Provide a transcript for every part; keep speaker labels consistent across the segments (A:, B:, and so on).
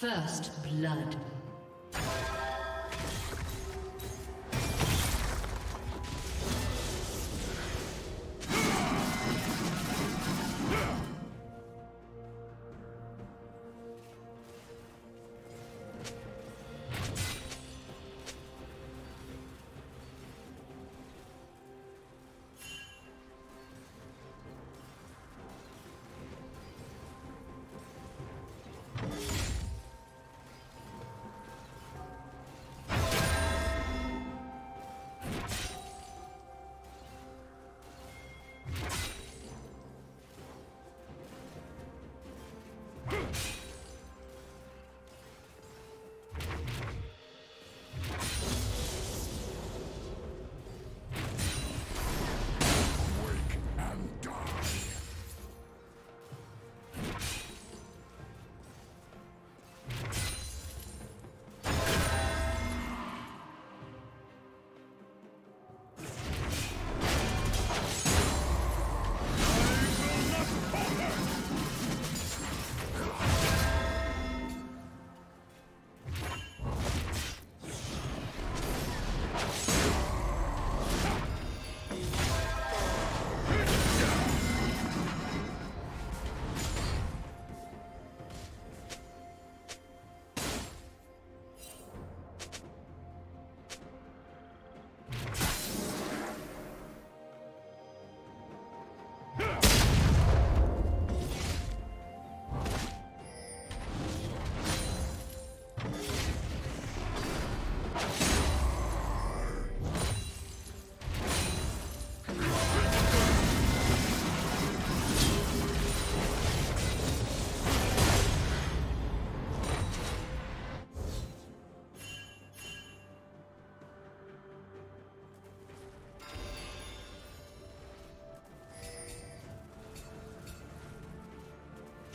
A: First blood.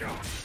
A: Down.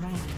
A: dragon.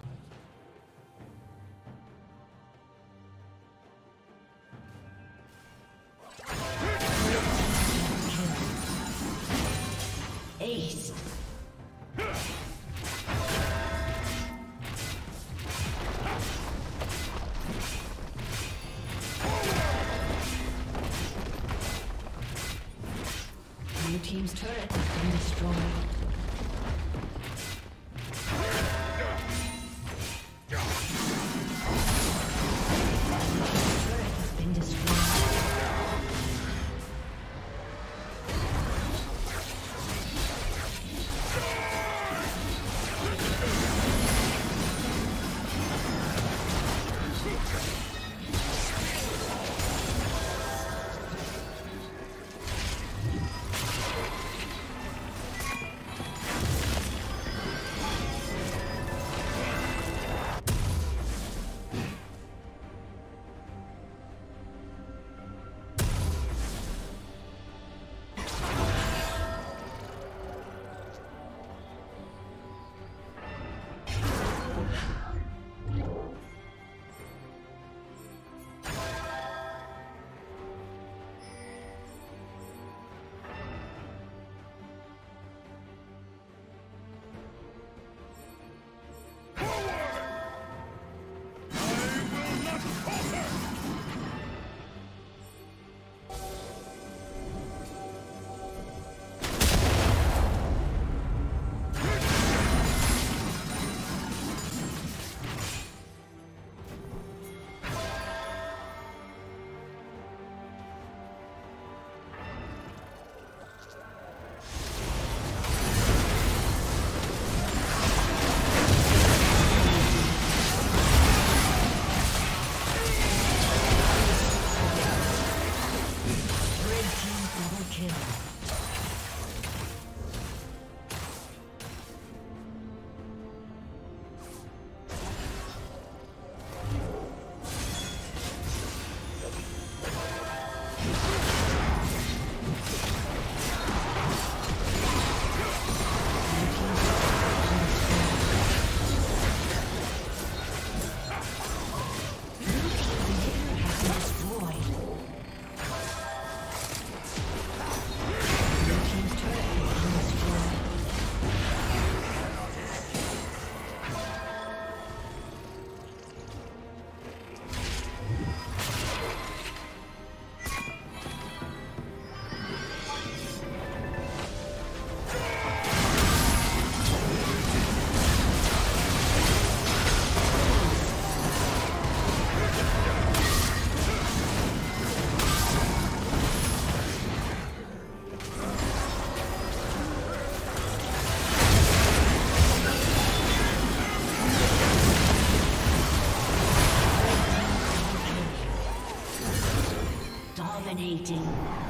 A: Dominating.